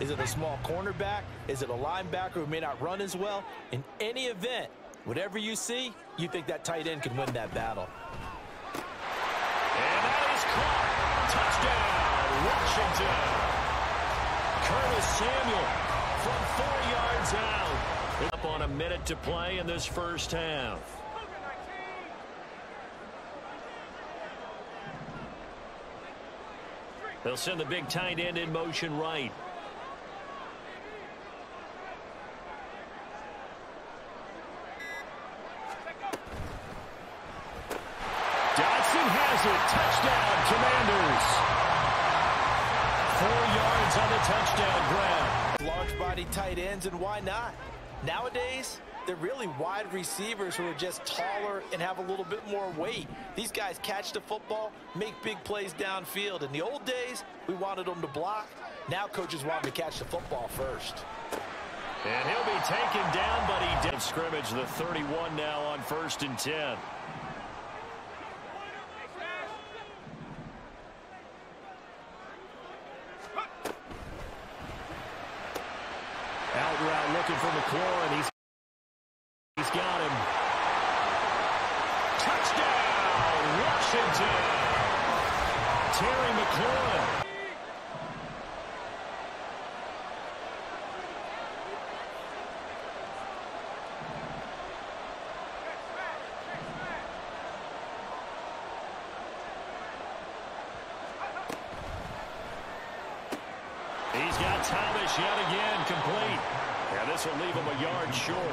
Is it a small cornerback? Is it a linebacker who may not run as well? In any event, whatever you see, you think that tight end can win that battle. And that is caught. Touchdown, Washington. Curtis Samuel from four yards out. Up on a minute to play in this first half. They'll send the big tight end in motion right. Dotson has it. Touchdown, Commanders. Four yards on the touchdown grab. Large body tight ends, and why not? Nowadays, they're really wide receivers who are just taller and have a little bit more weight. These guys catch the football, make big plays downfield. In the old days, we wanted them to block. Now coaches want them to catch the football first. And he'll be taken down, but he did scrimmage the 31 now on first and 10. Out looking for McLaurin. He's, he's got him. Touchdown, Washington. Terry McLaurin. He's got Thomas yet again complete. And this will leave him a yard short.